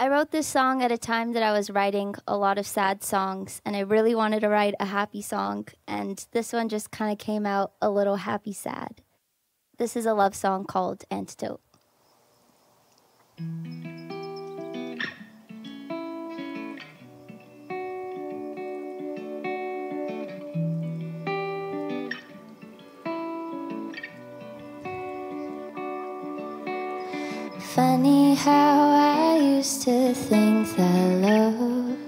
I wrote this song at a time that I was writing a lot of sad songs, and I really wanted to write a happy song, and this one just kind of came out a little happy sad. This is a love song called Antidote. Funny how I used to think that love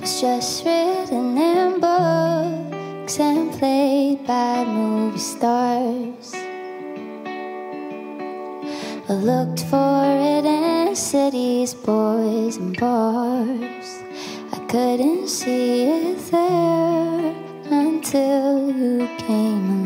was just written in books and played by movie stars. I looked for it in cities, boys, and bars. I couldn't see it there until you came along.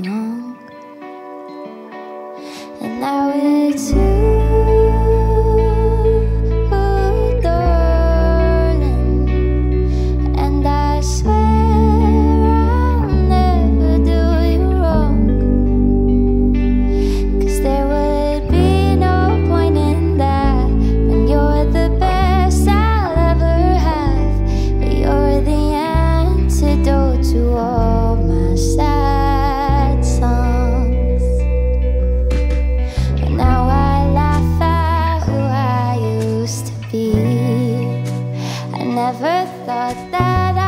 だったら